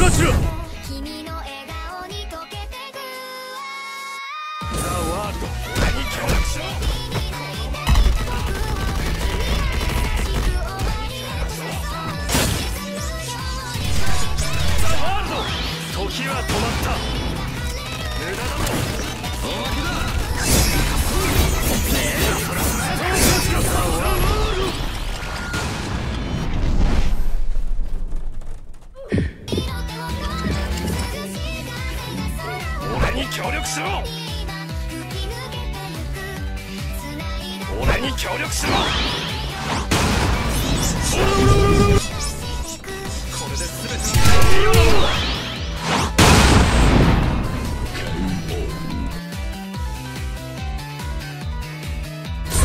ローしろ俺に協力しろ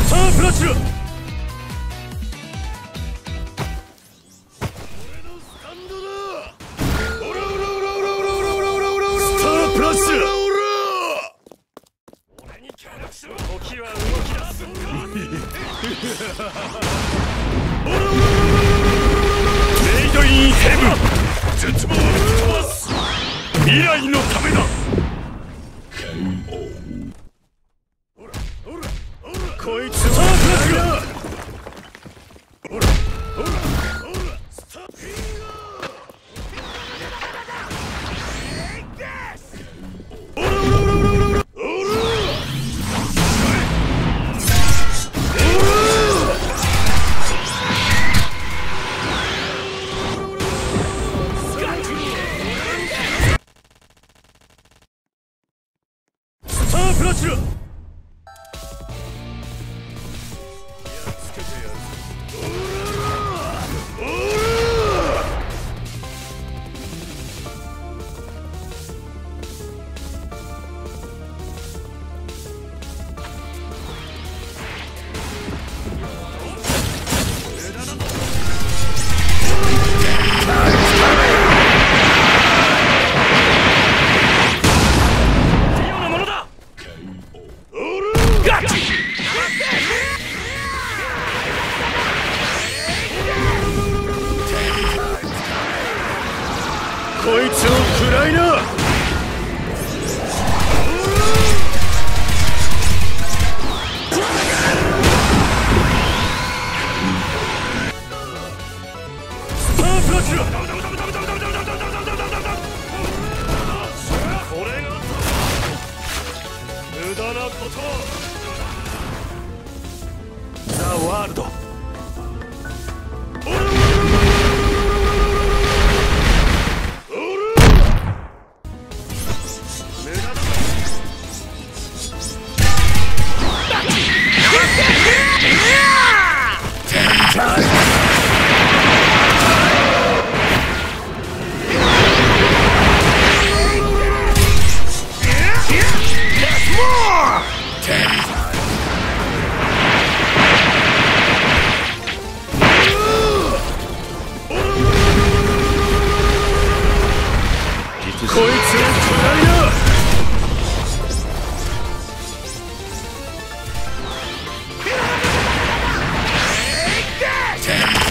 こプラッシュ Yeah. ten.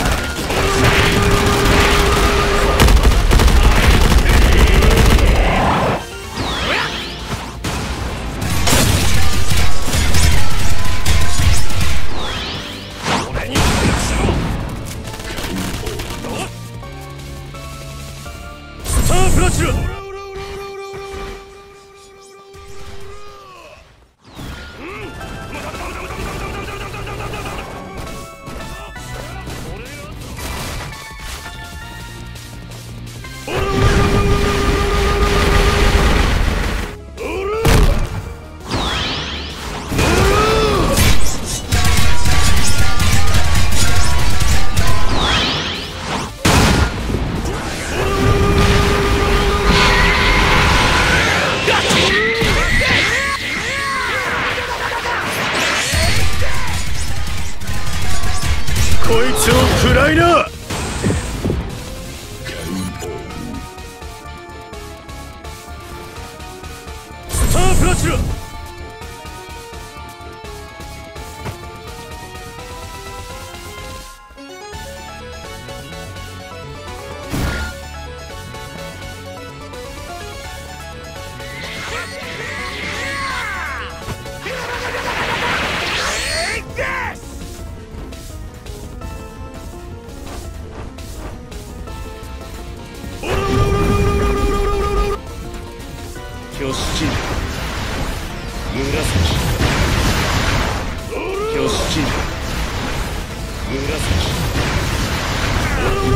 色七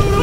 紫